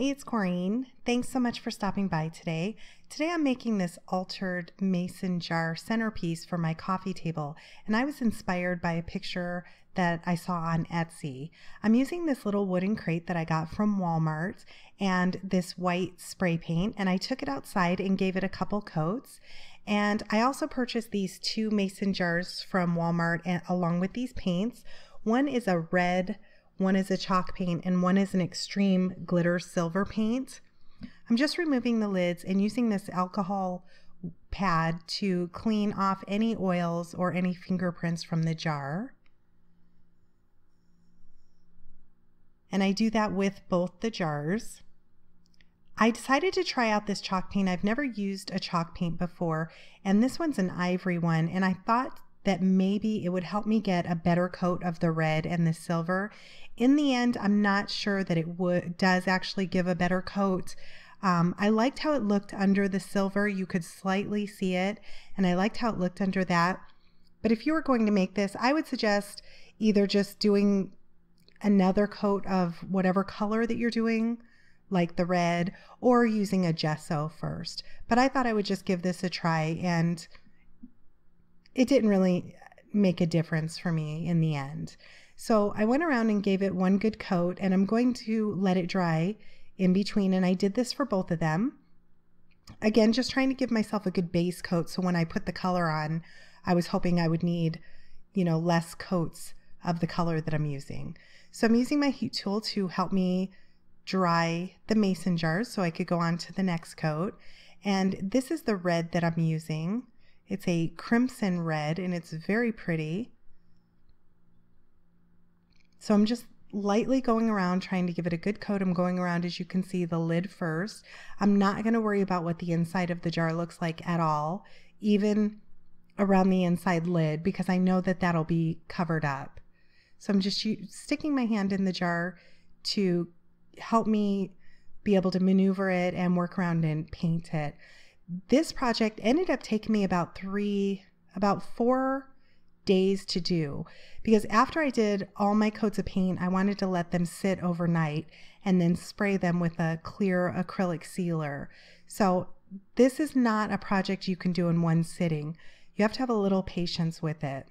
Hi, it's Corene. Thanks so much for stopping by today. Today I'm making this altered mason jar centerpiece for my coffee table, and I was inspired by a picture that I saw on Etsy. I'm using this little wooden crate that I got from Walmart and this white spray paint, and I took it outside and gave it a couple coats. And I also purchased these two mason jars from Walmart and, along with these paints. One is a red one is a chalk paint, and one is an extreme glitter silver paint. I'm just removing the lids and using this alcohol pad to clean off any oils or any fingerprints from the jar. And I do that with both the jars. I decided to try out this chalk paint. I've never used a chalk paint before, and this one's an ivory one, and I thought that maybe it would help me get a better coat of the red and the silver. In the end, I'm not sure that it would does actually give a better coat. Um, I liked how it looked under the silver. You could slightly see it, and I liked how it looked under that. But if you were going to make this, I would suggest either just doing another coat of whatever color that you're doing, like the red, or using a gesso first. But I thought I would just give this a try and it didn't really make a difference for me in the end. So I went around and gave it one good coat, and I'm going to let it dry in between. And I did this for both of them. Again, just trying to give myself a good base coat. So when I put the color on, I was hoping I would need, you know, less coats of the color that I'm using. So I'm using my heat tool to help me dry the mason jars so I could go on to the next coat. And this is the red that I'm using. It's a crimson red and it's very pretty. So I'm just lightly going around trying to give it a good coat. I'm going around, as you can see, the lid first. I'm not going to worry about what the inside of the jar looks like at all, even around the inside lid, because I know that that'll be covered up. So I'm just sticking my hand in the jar to help me be able to maneuver it and work around and paint it this project ended up taking me about three, about four days to do because after I did all my coats of paint, I wanted to let them sit overnight and then spray them with a clear acrylic sealer. So this is not a project you can do in one sitting. You have to have a little patience with it.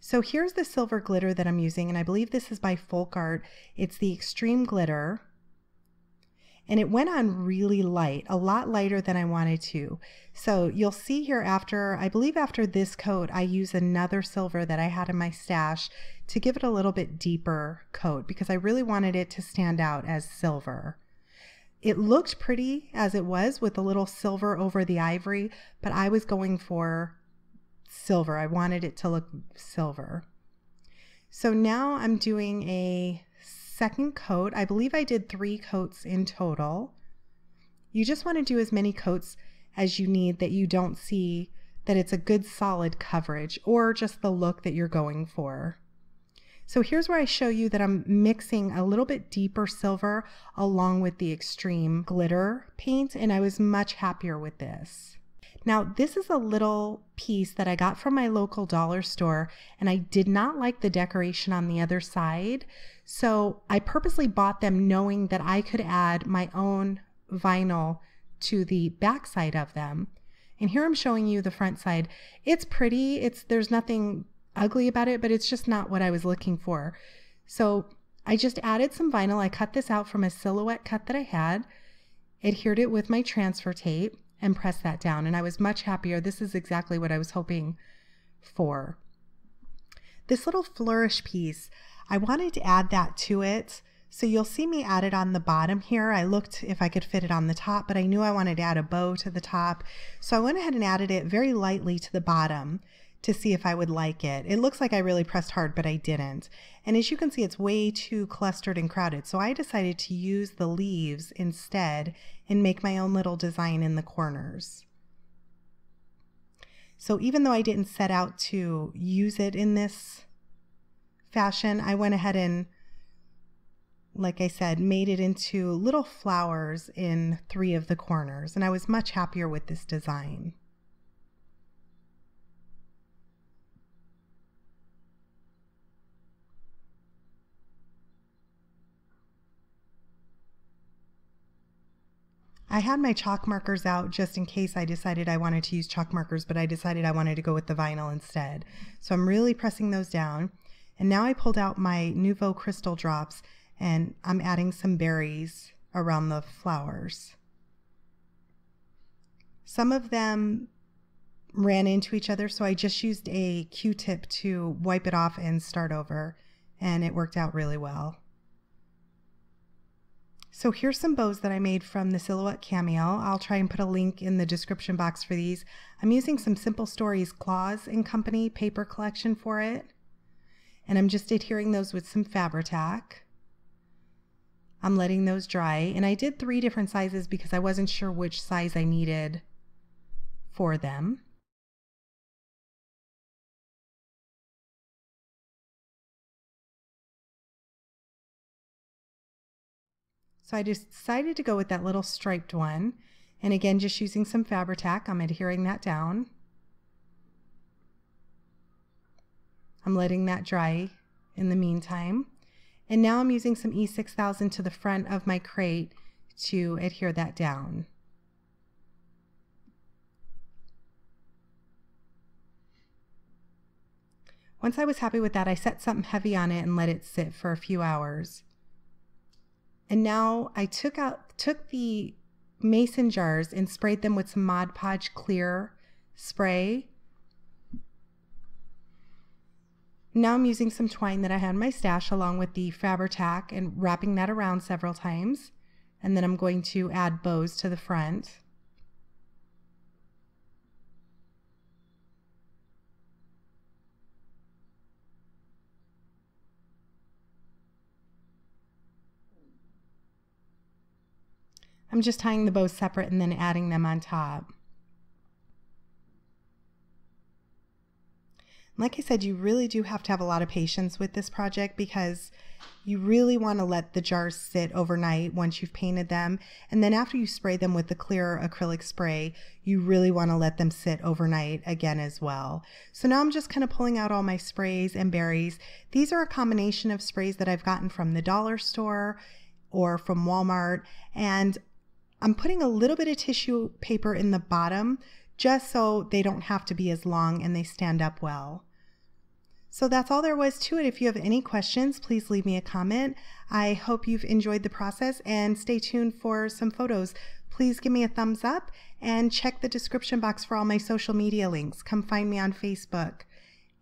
So here's the silver glitter that I'm using, and I believe this is by Folk Art. It's the Extreme Glitter and it went on really light, a lot lighter than I wanted to. So you'll see here after, I believe after this coat, I use another silver that I had in my stash to give it a little bit deeper coat because I really wanted it to stand out as silver. It looked pretty as it was with a little silver over the ivory, but I was going for silver. I wanted it to look silver. So now I'm doing a second coat. I believe I did three coats in total. You just want to do as many coats as you need that you don't see that it's a good solid coverage or just the look that you're going for. So here's where I show you that I'm mixing a little bit deeper silver along with the extreme glitter paint and I was much happier with this. Now, this is a little piece that I got from my local dollar store, and I did not like the decoration on the other side. So I purposely bought them knowing that I could add my own vinyl to the backside of them. And here I'm showing you the front side. It's pretty. It's there's nothing ugly about it, but it's just not what I was looking for. So I just added some vinyl. I cut this out from a silhouette cut that I had, adhered it with my transfer tape, and pressed that down. And I was much happier. This is exactly what I was hoping for. This little flourish piece, I wanted to add that to it. So you'll see me add it on the bottom here. I looked if I could fit it on the top, but I knew I wanted to add a bow to the top. So I went ahead and added it very lightly to the bottom to see if I would like it. It looks like I really pressed hard, but I didn't. And as you can see, it's way too clustered and crowded. So I decided to use the leaves instead and make my own little design in the corners. So even though I didn't set out to use it in this fashion, I went ahead and, like I said, made it into little flowers in three of the corners. And I was much happier with this design. I had my chalk markers out just in case I decided I wanted to use chalk markers, but I decided I wanted to go with the vinyl instead. So I'm really pressing those down. And now I pulled out my Nuvo crystal drops and I'm adding some berries around the flowers. Some of them ran into each other, so I just used a Q-tip to wipe it off and start over, and it worked out really well. So here's some bows that I made from the Silhouette Cameo. I'll try and put a link in the description box for these. I'm using some Simple Stories Claus and Company paper collection for it. And I'm just adhering those with some Fabri-Tac. I'm letting those dry. And I did three different sizes because I wasn't sure which size I needed for them. So I decided to go with that little striped one. And again, just using some Fabri-Tac, I'm adhering that down. I'm letting that dry in the meantime. And now I'm using some E6000 to the front of my crate to adhere that down. Once I was happy with that, I set something heavy on it and let it sit for a few hours. And now I took out took the mason jars and sprayed them with some Mod Podge clear spray. Now I'm using some twine that I had in my stash along with the Fabri-Tac and wrapping that around several times. And then I'm going to add bows to the front. I'm just tying the bows separate and then adding them on top. Like I said, you really do have to have a lot of patience with this project because you really want to let the jars sit overnight once you've painted them. And then after you spray them with the clear acrylic spray, you really want to let them sit overnight again as well. So now I'm just kind of pulling out all my sprays and berries. These are a combination of sprays that I've gotten from the dollar store or from Walmart. And I'm putting a little bit of tissue paper in the bottom just so they don't have to be as long and they stand up well. So that's all there was to it. If you have any questions, please leave me a comment. I hope you've enjoyed the process and stay tuned for some photos. Please give me a thumbs up and check the description box for all my social media links. Come find me on Facebook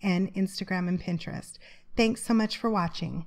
and Instagram and Pinterest. Thanks so much for watching.